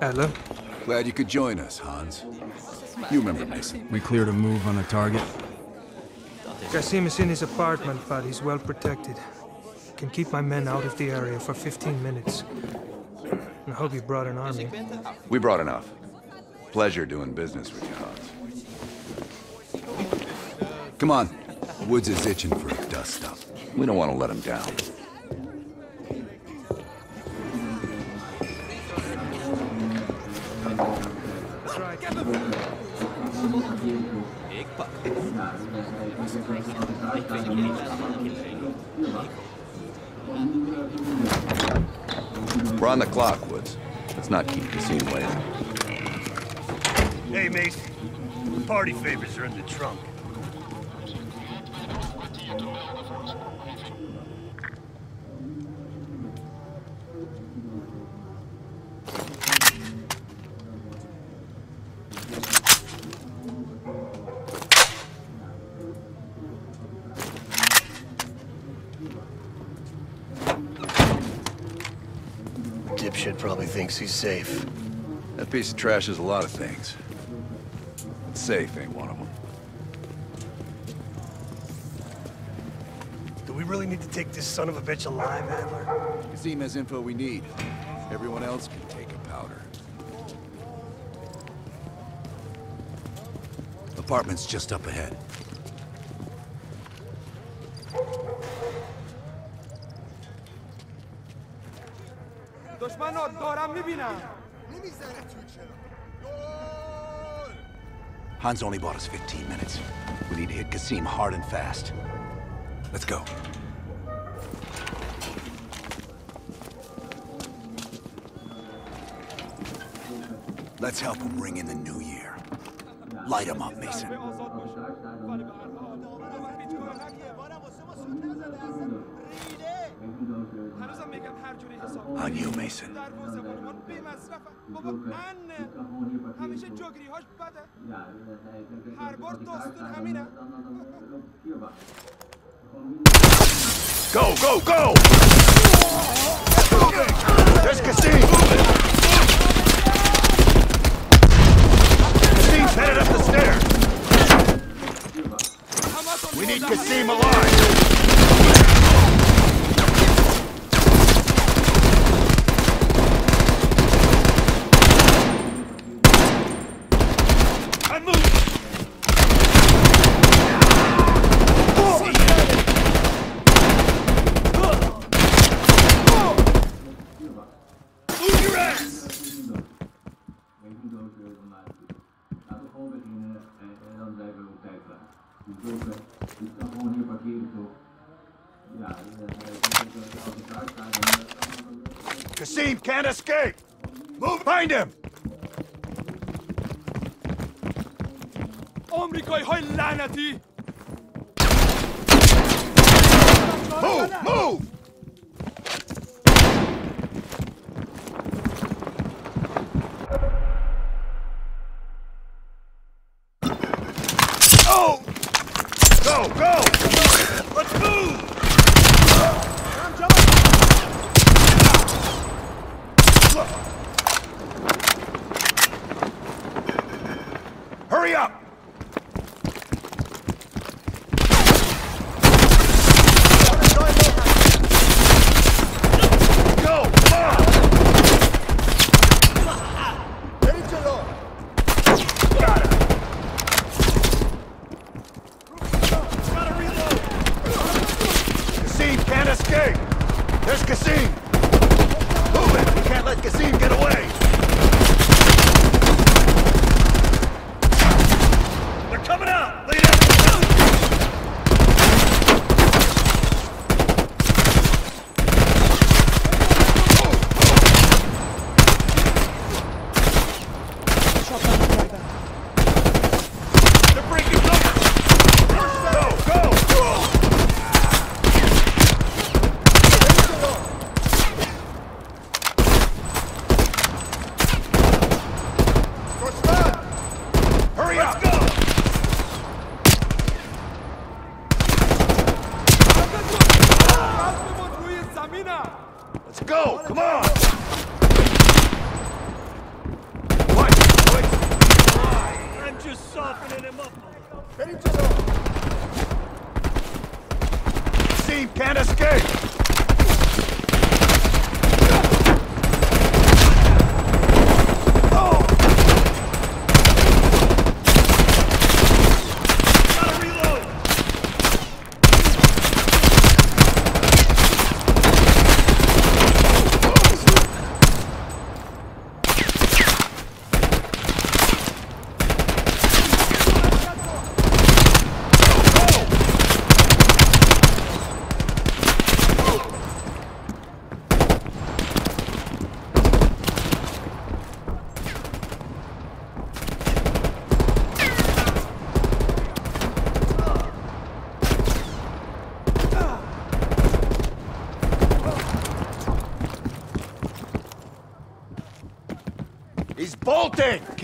Adler, Glad you could join us, Hans. You remember Mason. We cleared a move on the target. Qasim is in his apartment, but he's well protected. Can keep my men out of the area for 15 minutes. I hope you brought an army. We brought enough. Pleasure doing business with you, Come on. Woods is itching for a dust up. We don't want to let him down. We're on the clock, Woods. Let's not keep the scene waiting. Hey, Mason. Party favors are in the trunk. Probably thinks he's safe. That piece of trash is a lot of things. But safe ain't one of them. Do we really need to take this son of a bitch alive, Adler? Qasim has info we need. Everyone else can take a powder. Apartment's just up ahead. Hans only bought us 15 minutes. We need to hit Qasim hard and fast. Let's go. Let's help him ring in the new year. Light him up, Mason. On you, Mason. بی مصرفه بابا من همیشه جاگیری هاش بده هر بار داستون همینه Go, go, go! There's Qasim! Qasim's headed up the stairs! We need Qasim alive! Move behind him! آمریکایی های لعنتی Move! Move! There's Qasim! Move it! We can't let Qasim get away! Let's go! Come on! What? Wait. I'm just softening him up. Get to the... Steve can't escape!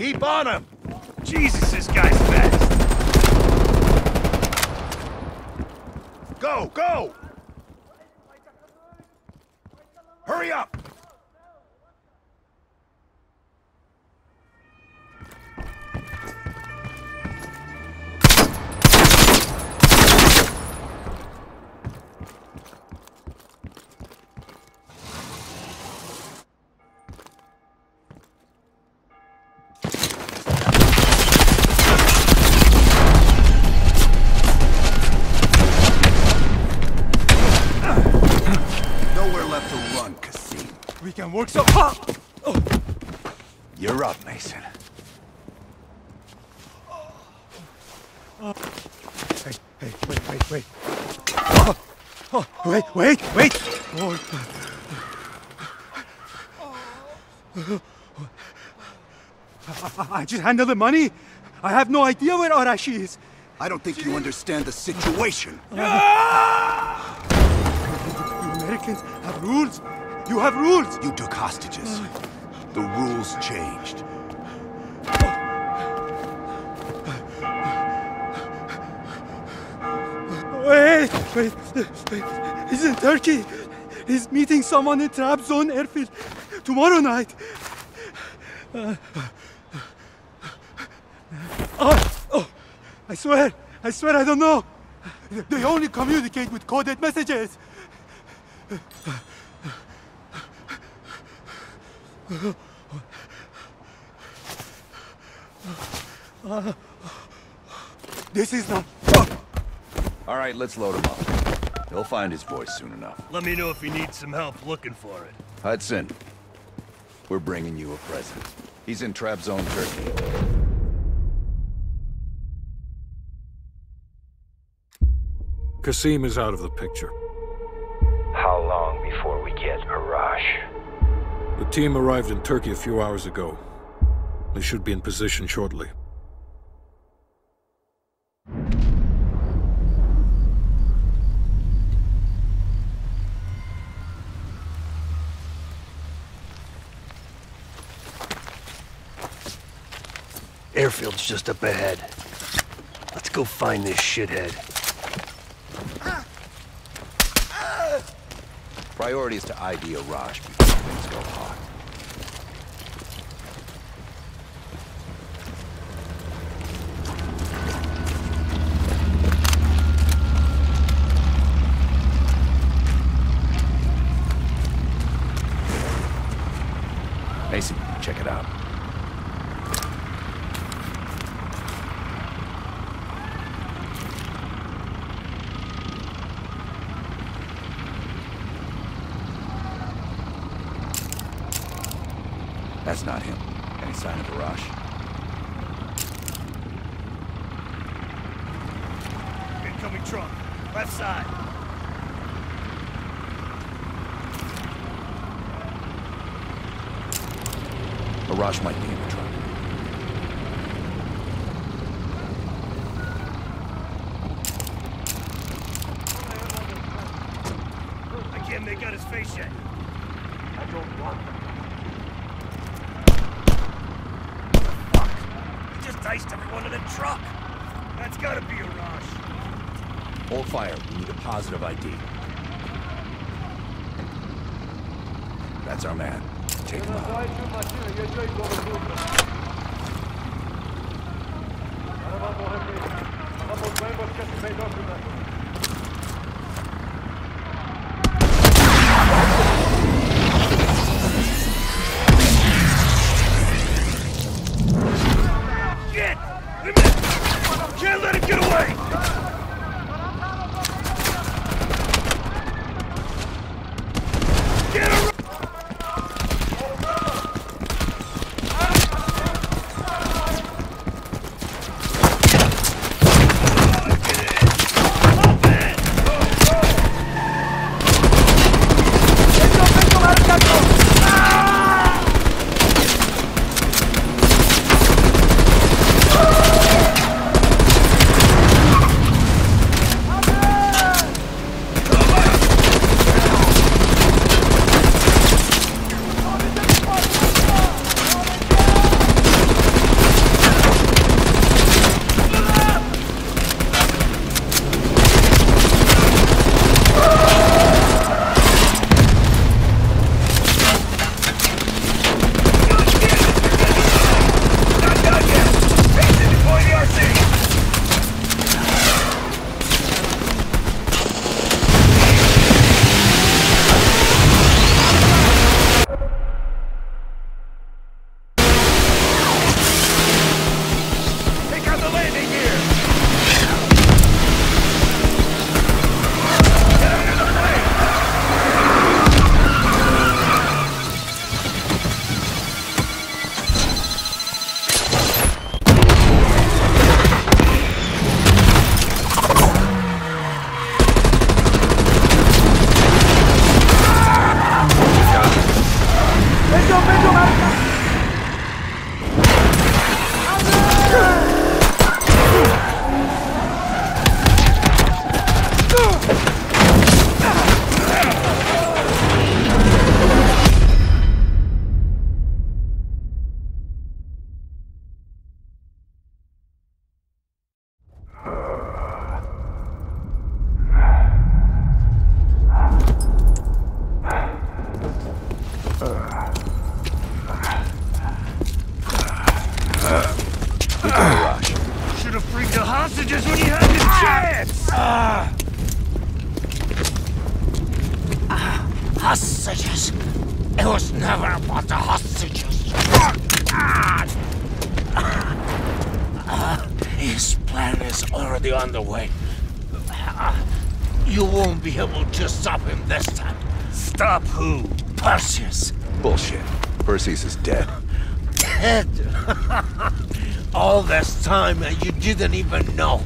Keep on him! Jesus, Left to run, Qasim. We can work so... Ah! You're up, Mason. Hey, hey, wait, wait, wait. Oh, oh, wait, wait, wait! Oh. I, just handle the money. I have no idea where Arashi is. I don't think you understand the situation. You Americans have rules. You have rules. You took hostages. The rules changed. Wait, wait, wait. He's in Turkey. He's meeting someone in Trabzon airfield tomorrow night. Uh, oh, oh, I swear, I swear I don't know. They only communicate with coded messages. This is not. All right, let's load him up. He'll find his voice soon enough. Let me know if you need some help looking for it. Hudson, we're bringing you a present. He's in Trabzon Turkey. Qasim is out of the picture. How long before we get Arash? The team arrived in Turkey a few hours ago. They should be in position shortly. Airfield's just up ahead. Let's go find this shithead. Priority is to ID Arash before things go hot. Mason, check it out. That's not him. Any sign of Arash? Incoming truck. Left side. Arash might be in the truck. I can't make out his face yet. I don't want Fuck. He just diced everyone in the truck. That's gotta be a rush. Hold fire. We a ID. That's our man. Take him out. When you had the chance! Hostages. It was never about the hostages. Uh, his plan is already underway. the. You won't be able to stop him this time. Stop who? Perseus. Bullshit. Perseus is dead. Dead. All this time and you didn't even know.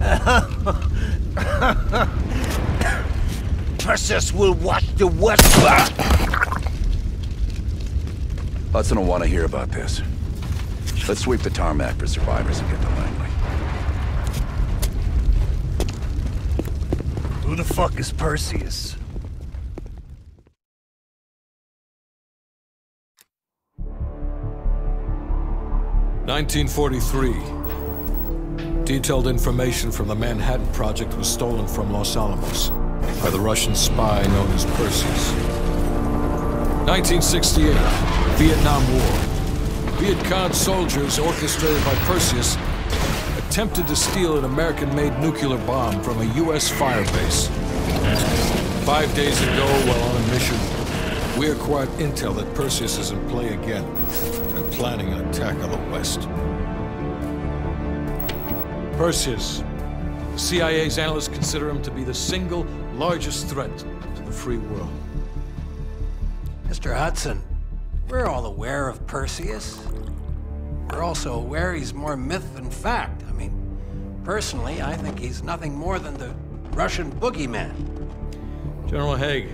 Perseus will watch the West. Hudson will want to hear about this. Let's sweep the tarmac for survivors and get to Langley. Who the fuck is Perseus? Nineteen forty-three. Detailed information from the Manhattan Project was stolen from Los Alamos by the Russian spy known as Perseus. 1968, Vietnam War. Viet Cong soldiers, orchestrated by Perseus, attempted to steal an American-made nuclear bomb from a U.S. firebase. Five days ago, while on a mission, we acquired intel that Perseus is in play again and planning an attack on the West. Perseus. CIA's analysts consider him to be the single largest threat to the free world. Mr. Hudson, we're all aware of Perseus. We're also aware he's more myth than fact. I mean, personally, I think he's nothing more than the Russian boogeyman. General Haig,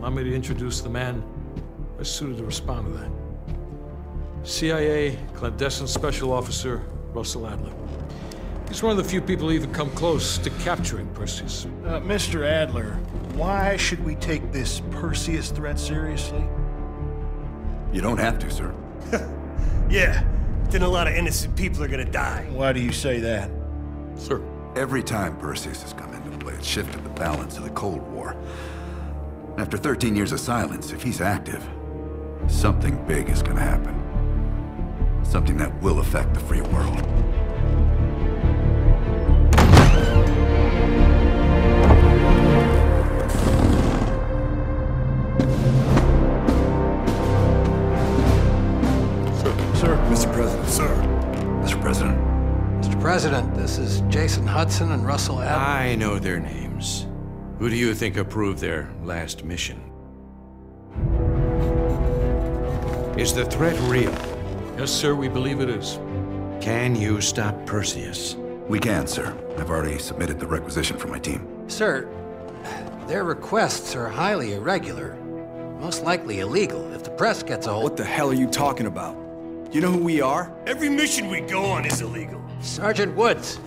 allow me to introduce the man best suited to respond to that. CIA clandestine special officer Russell Adler. He's one of the few people who even come close to capturing Perseus. Uh, Mr. Adler, why should we take this Perseus threat seriously? You don't have to, sir. Yeah, then a lot of innocent people are gonna die. Why do you say that? Sir. Every time Perseus has come into play, it's shifted the balance of the Cold War. After 13 years of silence, if he's active, something big is gonna happen. Something that will affect the free world. Hudson and Russell Adler. I know their names. Who do you think approved their last mission? Is the threat real? Yes, sir, we believe it is. Can you stop Perseus? We can, sir. I've already submitted the requisition for my team. Sir, their requests are highly irregular. Most likely illegal if the press gets a hold. What the hell are you talking about? You know who we are? Every mission we go on is illegal. Sergeant Woods,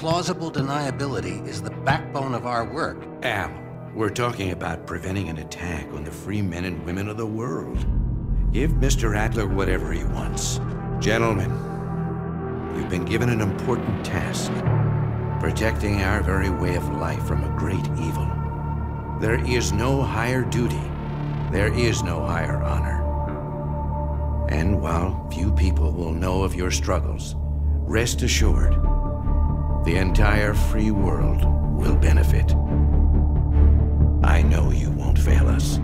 plausible deniability is the backbone of our work. Al, we're talking about preventing an attack on the free men and women of the world. Give Mr. Adler whatever he wants. Gentlemen, you've been given an important task. Protecting our very way of life from a great evil. There is no higher duty. There is no higher honor. And while few people will know of your struggles, rest assured, the entire free world will benefit. I know you won't fail us.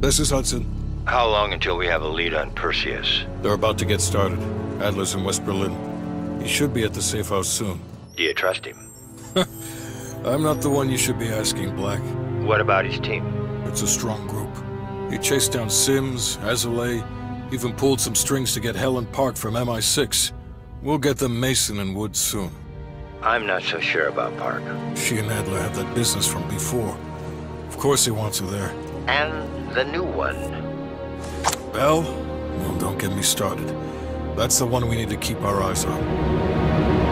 This is Hudson. How long until we have a lead on Perseus? They're about to get started. Adler's in West Berlin. He should be at the safe house soon. Do you trust him? I'm not the one you should be asking, Black. What about his team? It's a strong group. He chased down Sims, Lazar, even pulled some strings to get Helen Park from MI6. We'll get them Mason and Woods soon. I'm not so sure about Park. She and Adler have that business from before. Of course he wants her there. And the new one. Bell? Well, don't get me started. That's the one we need to keep our eyes on.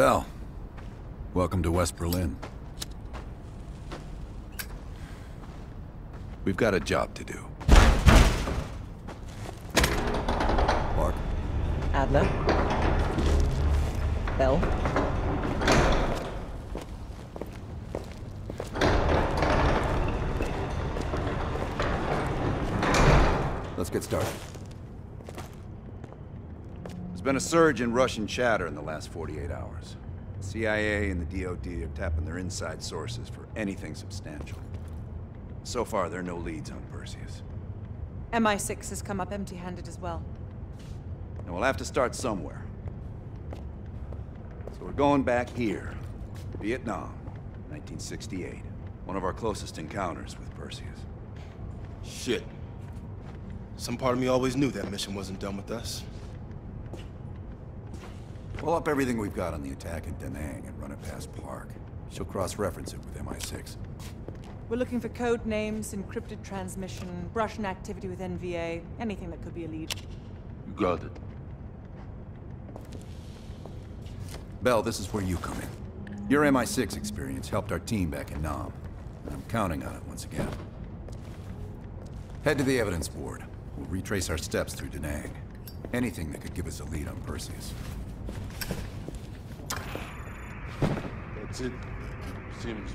Bell, welcome to West Berlin. We've got a job to do. Mark? Adler. Bell. Let's get started. There's been a surge in Russian chatter in the last 48 hours. The CIA and the DoD are tapping their inside sources for anything substantial. So far, there are no leads on Perseus. MI6 has come up empty-handed as well. And we'll have to start somewhere. So we're going back here. Vietnam, 1968. One of our closest encounters with Perseus. Shit. Some part of me always knew that mission wasn't done with us. Pull up everything we've got on the attack in Da Nang and run it past Park. She'll cross-reference it with MI6. We're looking for code names, encrypted transmission, Russian activity with NVA, anything that could be a lead. You got it. Bell, this is where you come in. Your MI6 experience helped our team back in Nam, and I'm counting on it once again. Head to the evidence board. We'll retrace our steps through Da Nang. Anything that could give us a lead on Perseus. It. Seems.